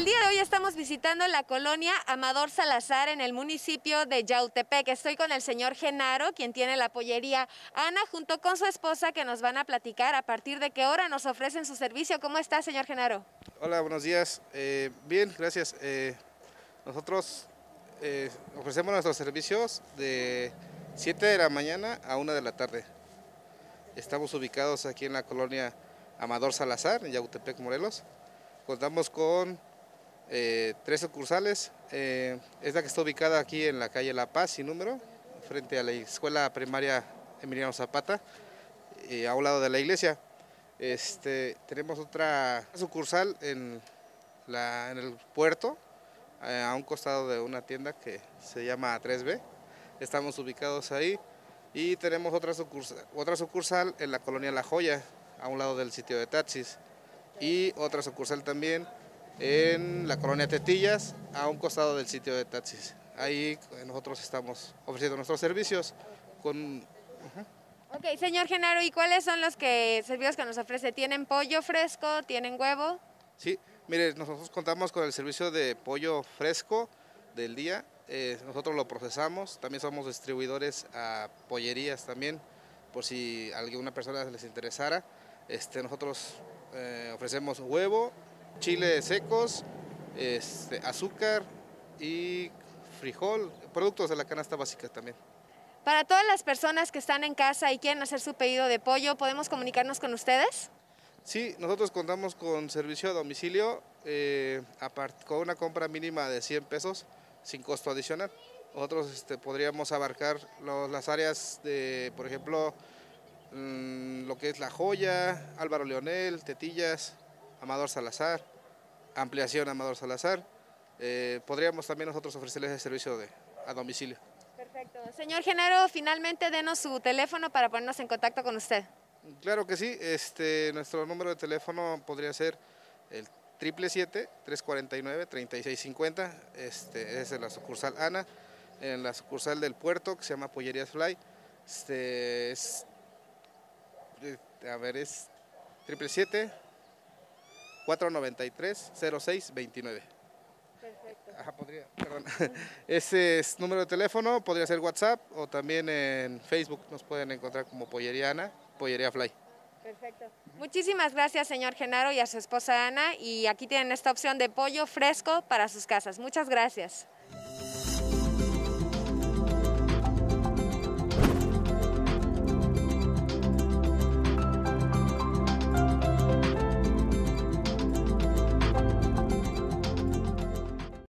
El día de hoy estamos visitando la colonia Amador Salazar en el municipio de Yautepec. Estoy con el señor Genaro, quien tiene la pollería Ana, junto con su esposa, que nos van a platicar a partir de qué hora nos ofrecen su servicio. ¿Cómo está, señor Genaro? Hola, buenos días. Eh, bien, gracias. Eh, nosotros eh, ofrecemos nuestros servicios de 7 de la mañana a 1 de la tarde. Estamos ubicados aquí en la colonia Amador Salazar, en Yautepec, Morelos. Contamos con eh, tres sucursales. Eh, es la que está ubicada aquí en la calle La Paz, sin número, frente a la escuela primaria Emiliano Zapata, eh, a un lado de la iglesia. Este, tenemos otra sucursal en, la, en el puerto, a un costado de una tienda que se llama 3B. Estamos ubicados ahí. Y tenemos otra sucursal, otra sucursal en la colonia La Joya, a un lado del sitio de taxis. Y otra sucursal también en la colonia Tetillas, a un costado del sitio de taxis. Ahí nosotros estamos ofreciendo nuestros servicios con... Ok, señor Genaro, ¿y cuáles son los que, servicios que nos ofrece? ¿Tienen pollo fresco? ¿Tienen huevo? Sí, mire, nosotros contamos con el servicio de pollo fresco del día. Eh, nosotros lo procesamos, también somos distribuidores a pollerías también, por si a alguna persona les interesara. Este, nosotros eh, ofrecemos huevo, chile secos, este, azúcar y frijol, productos de la canasta básica también. Para todas las personas que están en casa y quieren hacer su pedido de pollo, ¿podemos comunicarnos con ustedes? Sí, nosotros contamos con servicio a domicilio eh, con una compra mínima de 100 pesos sin costo adicional. Nosotros este, podríamos abarcar los, las áreas de, por ejemplo, mmm, lo que es La Joya, Álvaro Leonel, Tetillas, Amador Salazar, ampliación Amador Salazar. Eh, podríamos también nosotros ofrecerles el servicio de, a domicilio. Perfecto. Señor Genaro, finalmente denos su teléfono para ponernos en contacto con usted. Claro que sí, este, nuestro número de teléfono podría ser el 777-349-3650, este, es en la sucursal Ana, en la sucursal del puerto que se llama Pollerías Fly, este, es, eh, a ver, es 777 493 0629. Perfecto. Ajá, podría, perdón. Ese es número de teléfono, podría ser WhatsApp o también en Facebook nos pueden encontrar como Pollería Ana, Pollería Fly. Perfecto. Muchísimas gracias, señor Genaro, y a su esposa Ana. Y aquí tienen esta opción de pollo fresco para sus casas. Muchas gracias.